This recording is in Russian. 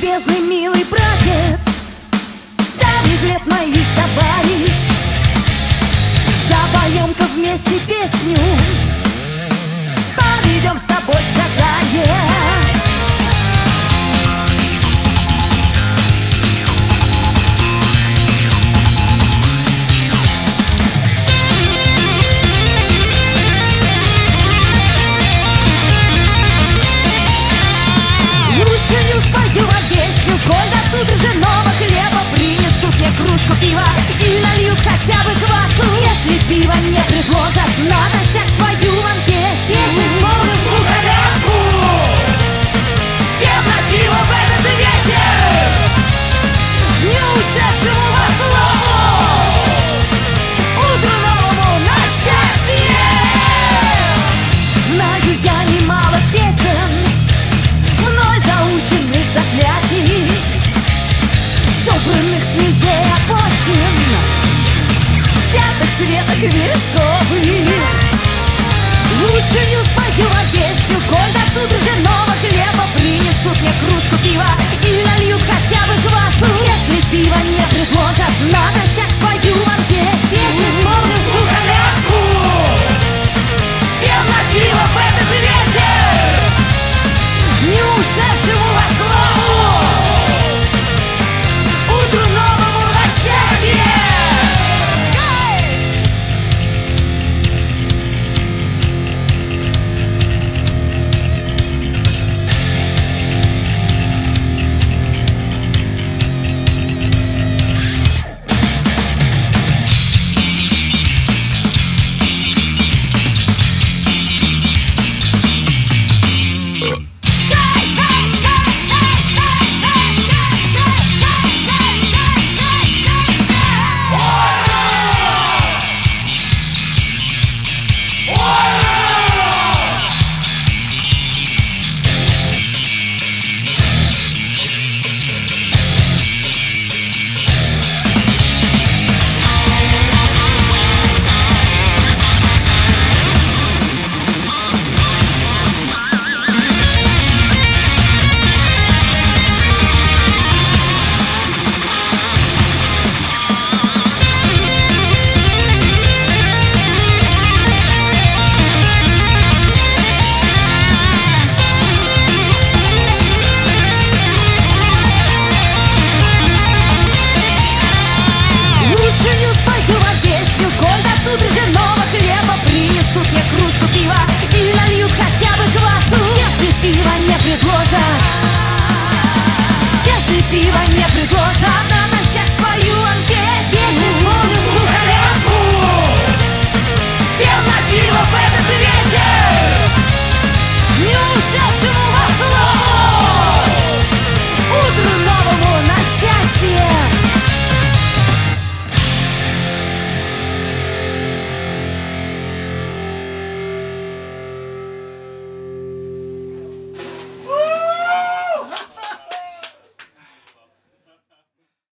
любезный, милый братец Давних лет моих товарищ Запоем-ка вместе песню светах весовых Лучше не успокивать песню Коль тут уже нового хлеба. Принесут мне кружку пива. は